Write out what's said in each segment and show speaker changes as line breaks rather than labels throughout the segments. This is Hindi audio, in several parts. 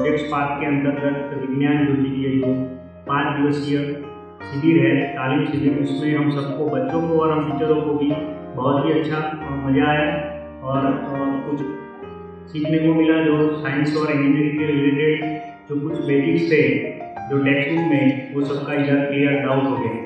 के अंतर्गत विज्ञान ज्योति की जो पाँच दिवसीय शिविर है तालीम शिविर। उसमें हम सबको बच्चों को और हम टीचरों को भी बहुत ही अच्छा मज़ा आया। और, कुछ सीखने को मिला जो साइंस और इंजीनियरिंग के रिलेटेड जो कुछ बेसिक्स थे जो टेक्स्ट बुक में वो सबका इधर क्लियर डाउट हो गया।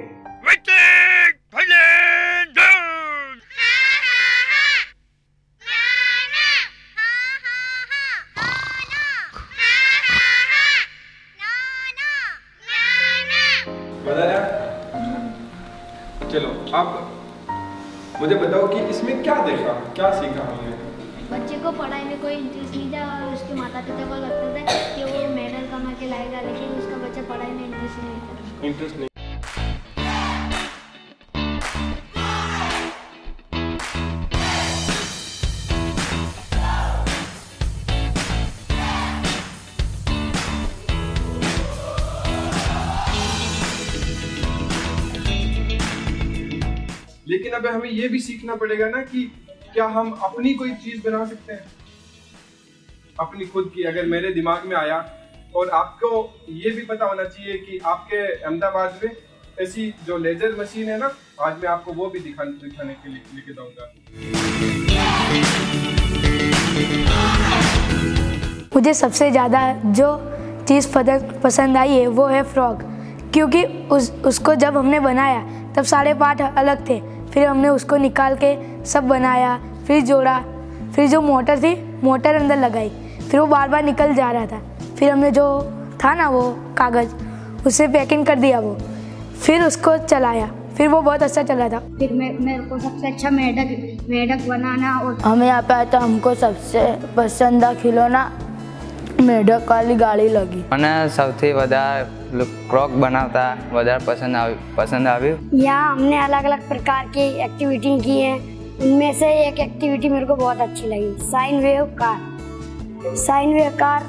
चलो आप मुझे बताओ कि इसमें क्या देखा क्या सीखा हमने?
बच्चे को पढ़ाई में कोई इंटरेस्ट नहीं था और उसके माता पिता को लगता था कि वो मेडल कमा के लाएगा लेकिन उसका बच्चा पढ़ाई में इंटरेस्ट नहीं था।
इंटरेस्ट नहीं लेकिन अब हमें ये भी सीखना पड़ेगा ना कि क्या हम अपनी कोई चीज़ बना सकते हैं? अपनी खुद की, अगर मेरे दिमाग में आया। और आपको ये भी पता होना चाहिए कि आपके अहमदाबाद में ऐसी जो लेजर मशीन है ना, आज मैं आपको वो भी दिखा, दिखाने के लिए, लेके जाऊँगा।
मुझे सबसे ज़्यादा जो चीज़ पसंद आई है, वो है फ्रॉक। क्योंकि उस, उसको जब हमने बनाया, तब सारे पार्ट अलग थे। फिर हमने उसको निकाल के सब बनाया फिर जोड़ा फिर जो मोटर थी मोटर अंदर लगाई फिर वो बार बार निकल जा रहा था। फिर हमने जो था ना वो कागज़ उसे पैकिंग कर दिया वो फिर उसको चलाया फिर वो बहुत अच्छा चला था।
फिर मैं मेरे को सबसे अच्छा मेढक मेढक बनाना और
हमें यहाँ पे आया तो हमको सबसे पसंद खिलौना। મેઢક વાળી ગાડી લગી
મને સૌથી વધારે ક્રોક બનાવતા વધારે પસંદ આવ્યું પસંદ આવ્યું
यहाँ हमने अलग अलग प्रकार की एक्टिविटी की है उनमें से एक एक्टिविटी मेरे को बहुत अच्छी लगी sine wave car sine wave car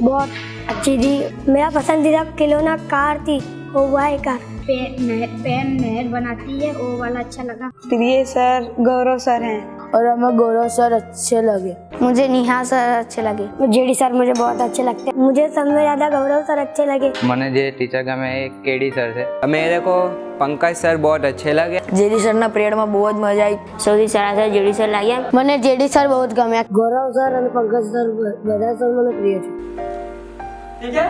बहुत अच्छी थी मेरा पसंदीदा खिलौना कार थी वो वाई कार पेन नहर पेन नहर बनाती है वो वाला अच्छा लगा
प्रिय सर गौरव सर हैं और हमें गौरव सर अच्छे लगे
मुझे निहा सर अच्छे लगे जेडी सर मुझे बहुत अच्छे लगते हैं मुझे सबसे ज्यादा गौरव सर अच्छे लगे
મને જે ટીચર ગમે એ કેડી સર છે मेरे को पंकज सर बहुत अच्छे लगे
જેડી સરના પીરિયડમાં બહુ જ મજા આવી
સૌથી સારા સર જેડી સર લાગ્યા
મને જેડી સર બહુ જ ગમ્યા
ગૌરવ સર અને પંકજ સર બધા સર મને પ્રિય છે
ठीक है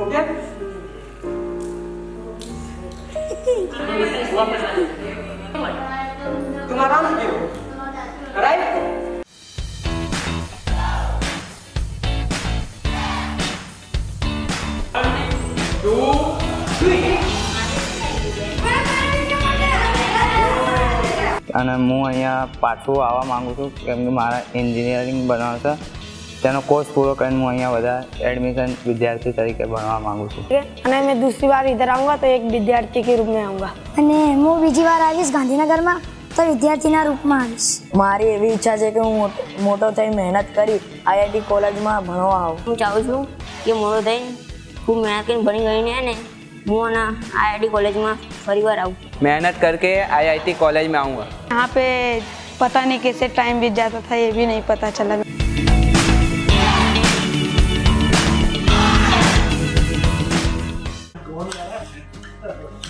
ओके तुम आराम से गिरो राइट टू थ्री
અને હું અહીંયા પાછું આવવા માંગુ છું કેમ કે મારે એન્જિનિયરિંગ બનવાનું છે તેનો કોર્સ પૂરો કરીને હું અહીંયા વધારે એડમિશન વિદ્યાર્થી તરીકે ભણવા માંગુ છું
અને मैं दूसरी बार इधर आऊंगा तो एक विद्यार्थी के रूप में आऊंगा
અને હું બીજી વાર આવીશ ગાંધીનગરમાં તો વિદ્યાર્થીના રૂપમાં આવીશ
મારી એવી ઈચ્છા છે કે હું મોટો- મોટો થઈ મહેનત કરી આઈઆઈટી કોલેજમાં ભણવા આવું
હું ચાહું છું કે મોટો થઈને ખૂબ મહેનત કરીને ભણી ગઈને ને હું અને આઈઆઈટી કોલેજમાં ફરી વાર આવું
मेहनत करके आईआईटी कॉलेज में आऊँगा
यहाँ पे पता नहीं कैसे टाइम बीत जाता था ये भी नहीं पता चला Ah.